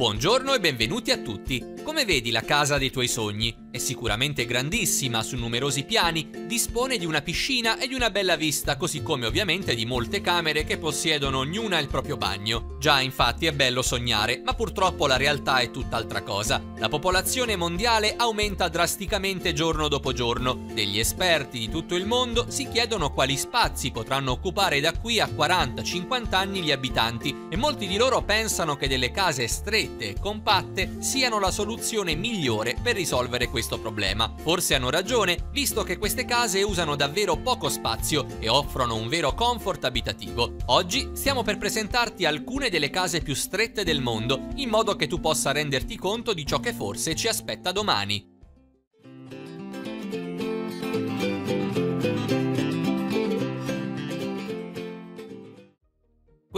Buongiorno e benvenuti a tutti. Come vedi la casa dei tuoi sogni? È sicuramente grandissima, su numerosi piani, dispone di una piscina e di una bella vista, così come ovviamente di molte camere che possiedono ognuna il proprio bagno. Già, infatti è bello sognare, ma purtroppo la realtà è tutt'altra cosa. La popolazione mondiale aumenta drasticamente giorno dopo giorno. Degli esperti di tutto il mondo si chiedono quali spazi potranno occupare da qui a 40-50 anni gli abitanti e molti di loro pensano che delle case strette e compatte siano la soluzione migliore per risolvere questo problema. Forse hanno ragione, visto che queste case usano davvero poco spazio e offrono un vero comfort abitativo. Oggi stiamo per presentarti alcune delle case più strette del mondo, in modo che tu possa renderti conto di ciò che forse ci aspetta domani.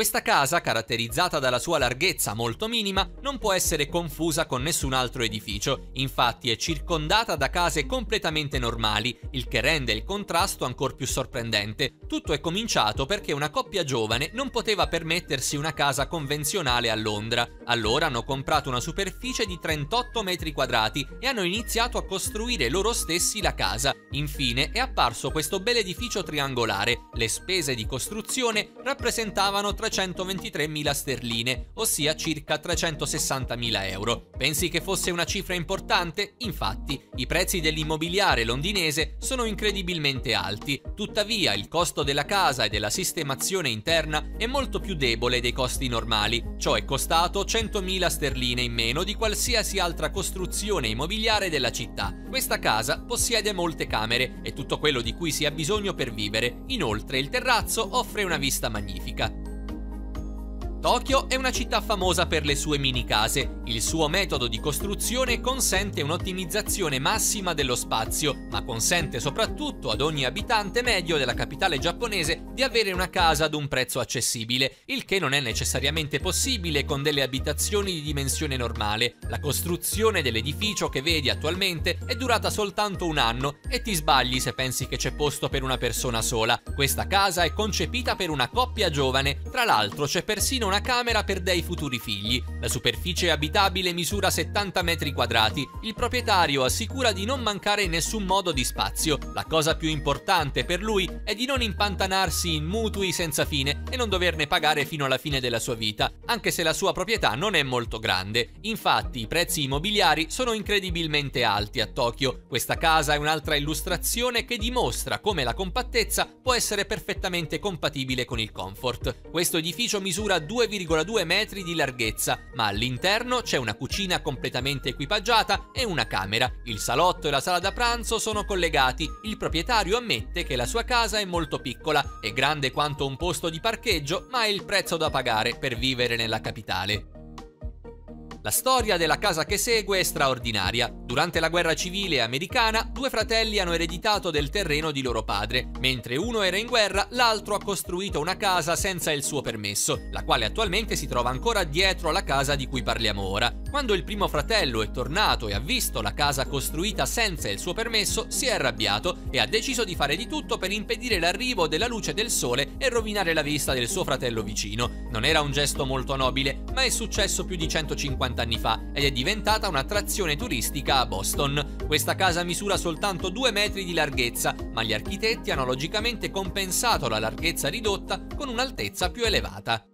Questa casa, caratterizzata dalla sua larghezza molto minima, non può essere confusa con nessun altro edificio, infatti è circondata da case completamente normali, il che rende il contrasto ancora più sorprendente. Tutto è cominciato perché una coppia giovane non poteva permettersi una casa convenzionale a Londra. Allora hanno comprato una superficie di 38 metri quadrati e hanno iniziato a costruire loro stessi la casa. Infine è apparso questo bel edificio triangolare. Le spese di costruzione rappresentavano 323.000 sterline, ossia circa 360.000 euro. Pensi che fosse una cifra importante? Infatti, i prezzi dell'immobiliare londinese sono incredibilmente alti, tuttavia il costo della casa e della sistemazione interna è molto più debole dei costi normali, ciò è costato 100.000 sterline in meno di qualsiasi altra costruzione immobiliare della città. Questa casa possiede molte camere e tutto quello di cui si ha bisogno per vivere, inoltre il terrazzo offre una vista magnifica. Tokyo è una città famosa per le sue mini case. Il suo metodo di costruzione consente un'ottimizzazione massima dello spazio, ma consente soprattutto ad ogni abitante medio della capitale giapponese di avere una casa ad un prezzo accessibile, il che non è necessariamente possibile con delle abitazioni di dimensione normale. La costruzione dell'edificio che vedi attualmente è durata soltanto un anno e ti sbagli se pensi che c'è posto per una persona sola. Questa casa è concepita per una coppia giovane, tra l'altro c'è persino una camera per dei futuri figli. La superficie abitabile misura 70 metri quadrati. Il proprietario assicura di non mancare in nessun modo di spazio. La cosa più importante per lui è di non impantanarsi in mutui senza fine e non doverne pagare fino alla fine della sua vita, anche se la sua proprietà non è molto grande. Infatti i prezzi immobiliari sono incredibilmente alti a Tokyo. Questa casa è un'altra illustrazione che dimostra come la compattezza può essere perfettamente compatibile con il comfort. Questo edificio misura 2 2,2 metri di larghezza, ma all'interno c'è una cucina completamente equipaggiata e una camera. Il salotto e la sala da pranzo sono collegati. Il proprietario ammette che la sua casa è molto piccola, è grande quanto un posto di parcheggio, ma è il prezzo da pagare per vivere nella capitale. La storia della casa che segue è straordinaria. Durante la guerra civile americana, due fratelli hanno ereditato del terreno di loro padre. Mentre uno era in guerra, l'altro ha costruito una casa senza il suo permesso, la quale attualmente si trova ancora dietro alla casa di cui parliamo ora. Quando il primo fratello è tornato e ha visto la casa costruita senza il suo permesso, si è arrabbiato e ha deciso di fare di tutto per impedire l'arrivo della luce del sole e rovinare la vista del suo fratello vicino. Non era un gesto molto nobile, ma è successo più di 150 50 anni fa ed è diventata un'attrazione turistica a Boston. Questa casa misura soltanto 2 metri di larghezza, ma gli architetti hanno logicamente compensato la larghezza ridotta con un'altezza più elevata.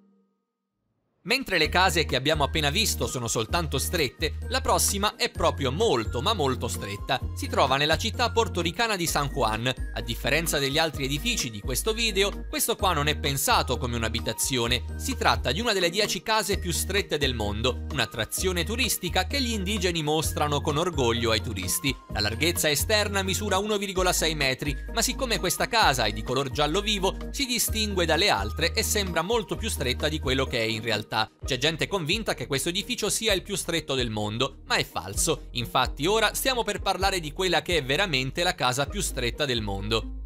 Mentre le case che abbiamo appena visto sono soltanto strette, la prossima è proprio molto ma molto stretta. Si trova nella città portoricana di San Juan. A differenza degli altri edifici di questo video, questo qua non è pensato come un'abitazione. Si tratta di una delle 10 case più strette del mondo, un'attrazione turistica che gli indigeni mostrano con orgoglio ai turisti. La larghezza esterna misura 1,6 metri, ma siccome questa casa è di color giallo vivo, si distingue dalle altre e sembra molto più stretta di quello che è in realtà realtà. C'è gente convinta che questo edificio sia il più stretto del mondo, ma è falso. Infatti ora stiamo per parlare di quella che è veramente la casa più stretta del mondo.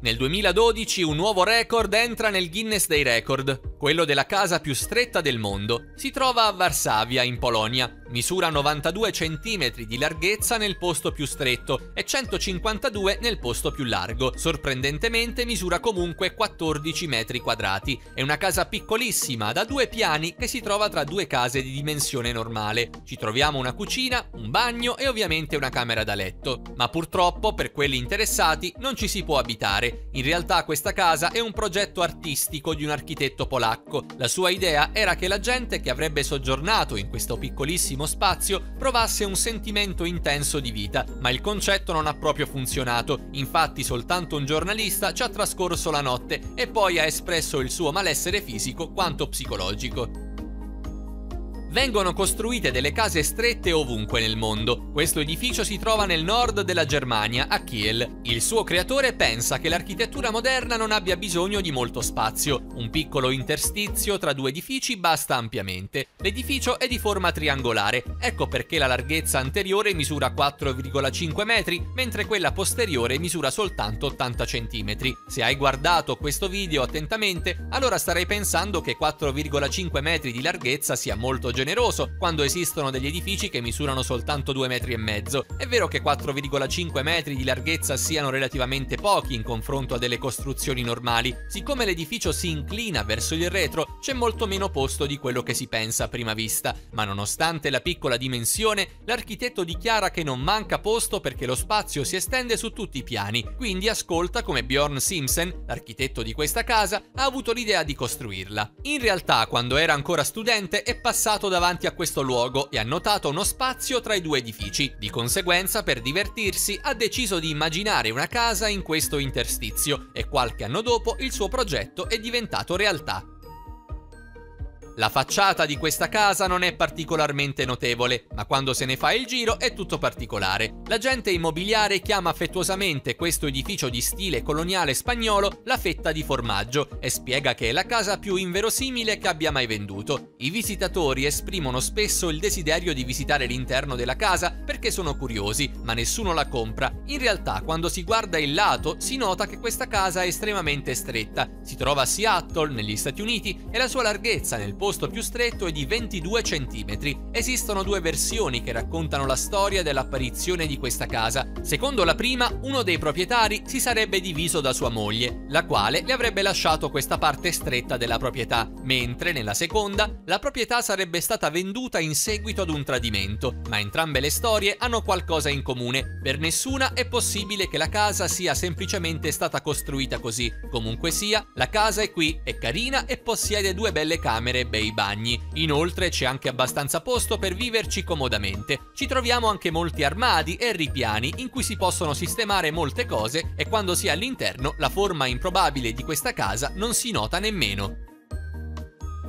Nel 2012 un nuovo record entra nel Guinness dei Record. Quello della casa più stretta del mondo. Si trova a Varsavia, in Polonia. Misura 92 cm di larghezza nel posto più stretto e 152 nel posto più largo. Sorprendentemente misura comunque 14 metri quadrati. È una casa piccolissima, da due piani, che si trova tra due case di dimensione normale. Ci troviamo una cucina, un bagno e ovviamente una camera da letto. Ma purtroppo, per quelli interessati, non ci si può abitare. In realtà questa casa è un progetto artistico di un architetto polacco. La sua idea era che la gente che avrebbe soggiornato in questo piccolissimo spazio provasse un sentimento intenso di vita, ma il concetto non ha proprio funzionato. Infatti soltanto un giornalista ci ha trascorso la notte e poi ha espresso il suo malessere fisico quanto psicologico. Vengono costruite delle case strette ovunque nel mondo. Questo edificio si trova nel nord della Germania, a Kiel. Il suo creatore pensa che l'architettura moderna non abbia bisogno di molto spazio. Un piccolo interstizio tra due edifici basta ampiamente. L'edificio è di forma triangolare, ecco perché la larghezza anteriore misura 4,5 metri, mentre quella posteriore misura soltanto 80 cm. Se hai guardato questo video attentamente, allora starei pensando che 4,5 metri di larghezza sia molto generoso quando esistono degli edifici che misurano soltanto 2 metri e mezzo. È vero che 4,5 metri di larghezza siano relativamente pochi in confronto a delle costruzioni normali. Siccome l'edificio si inclina verso il retro, c'è molto meno posto di quello che si pensa a prima vista, ma nonostante la piccola dimensione, l'architetto dichiara che non manca posto perché lo spazio si estende su tutti i piani, quindi ascolta come Bjorn Simpson, l'architetto di questa casa, ha avuto l'idea di costruirla. In realtà, quando era ancora studente, è passato davanti a questo luogo e ha notato uno spazio tra i due edifici. Di conseguenza, per divertirsi, ha deciso di immaginare una casa in questo interstizio e qualche anno dopo il suo progetto è diventato realtà. La facciata di questa casa non è particolarmente notevole, ma quando se ne fa il giro è tutto particolare. L'agente immobiliare chiama affettuosamente questo edificio di stile coloniale spagnolo la fetta di formaggio e spiega che è la casa più inverosimile che abbia mai venduto. I visitatori esprimono spesso il desiderio di visitare l'interno della casa perché sono curiosi, ma nessuno la compra. In realtà, quando si guarda il lato, si nota che questa casa è estremamente stretta. Si trova a Seattle, negli Stati Uniti, e la sua larghezza nel posto posto più stretto è di 22 cm. Esistono due versioni che raccontano la storia dell'apparizione di questa casa. Secondo la prima, uno dei proprietari si sarebbe diviso da sua moglie, la quale le avrebbe lasciato questa parte stretta della proprietà, mentre nella seconda la proprietà sarebbe stata venduta in seguito ad un tradimento. Ma entrambe le storie hanno qualcosa in comune. Per nessuna è possibile che la casa sia semplicemente stata costruita così. Comunque sia, la casa è qui, è carina e possiede due belle camere e bei bagni. Inoltre c'è anche abbastanza posto per viverci comodamente. Ci troviamo anche molti armadi e ripiani in cui si possono sistemare molte cose e quando si è all'interno la forma improbabile di questa casa non si nota nemmeno.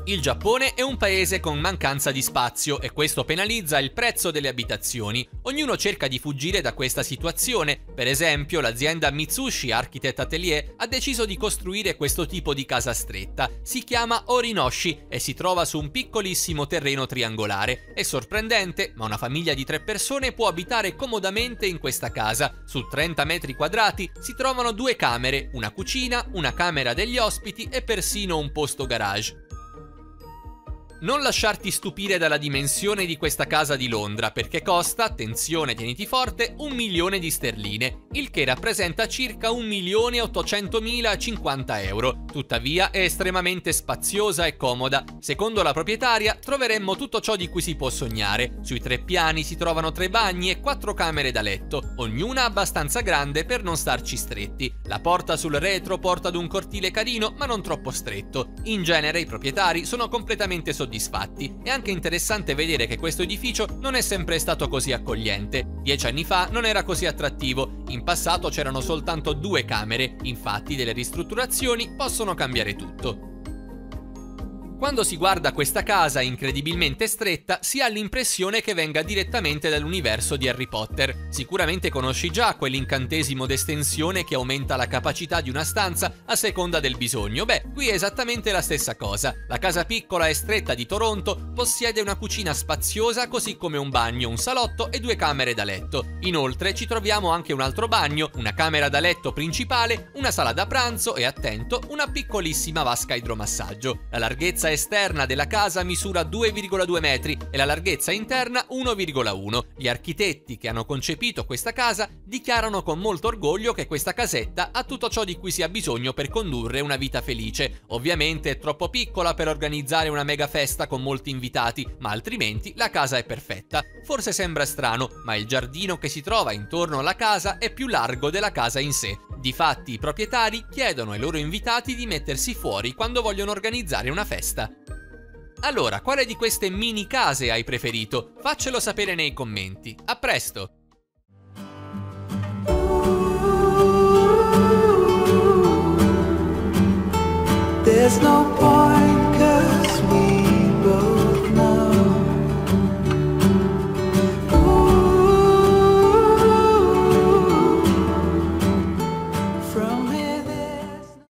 Il Giappone è un paese con mancanza di spazio e questo penalizza il prezzo delle abitazioni. Ognuno cerca di fuggire da questa situazione. Per esempio, l'azienda Mitsushi Architect Atelier ha deciso di costruire questo tipo di casa stretta. Si chiama Orinoshi e si trova su un piccolissimo terreno triangolare. È sorprendente, ma una famiglia di tre persone può abitare comodamente in questa casa. Su 30 metri quadrati si trovano due camere, una cucina, una camera degli ospiti e persino un posto garage. Non lasciarti stupire dalla dimensione di questa casa di Londra perché costa, attenzione tieniti forte, un milione di sterline, il che rappresenta circa 1.800.050 euro. Tuttavia è estremamente spaziosa e comoda. Secondo la proprietaria troveremmo tutto ciò di cui si può sognare. Sui tre piani si trovano tre bagni e quattro camere da letto, ognuna abbastanza grande per non starci stretti. La porta sul retro porta ad un cortile carino ma non troppo stretto. In genere i proprietari sono completamente soddisfatti soddisfatti. È anche interessante vedere che questo edificio non è sempre stato così accogliente. Dieci anni fa non era così attrattivo, in passato c'erano soltanto due camere, infatti delle ristrutturazioni possono cambiare tutto. Quando si guarda questa casa incredibilmente stretta, si ha l'impressione che venga direttamente dall'universo di Harry Potter. Sicuramente conosci già quell'incantesimo d'estensione che aumenta la capacità di una stanza a seconda del bisogno. Beh, qui è esattamente la stessa cosa. La casa piccola e stretta di Toronto possiede una cucina spaziosa così come un bagno, un salotto e due camere da letto. Inoltre ci troviamo anche un altro bagno, una camera da letto principale, una sala da pranzo e attento, una piccolissima vasca idromassaggio. La larghezza esterna della casa misura 2,2 metri e la larghezza interna 1,1. Gli architetti che hanno concepito questa casa dichiarano con molto orgoglio che questa casetta ha tutto ciò di cui si ha bisogno per condurre una vita felice. Ovviamente è troppo piccola per organizzare una mega festa con molti invitati, ma altrimenti la casa è perfetta. Forse sembra strano, ma il giardino che si trova intorno alla casa è più largo della casa in sé. Difatti i proprietari chiedono ai loro invitati di mettersi fuori quando vogliono organizzare una festa. Allora, quale di queste mini case hai preferito? Faccelo sapere nei commenti. A presto! There's no point